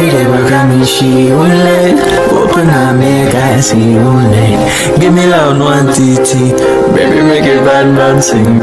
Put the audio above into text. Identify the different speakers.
Speaker 1: Baby, look at me, she only Open up, make I see only Give me love, nwantiti Baby, make it bad bad, sing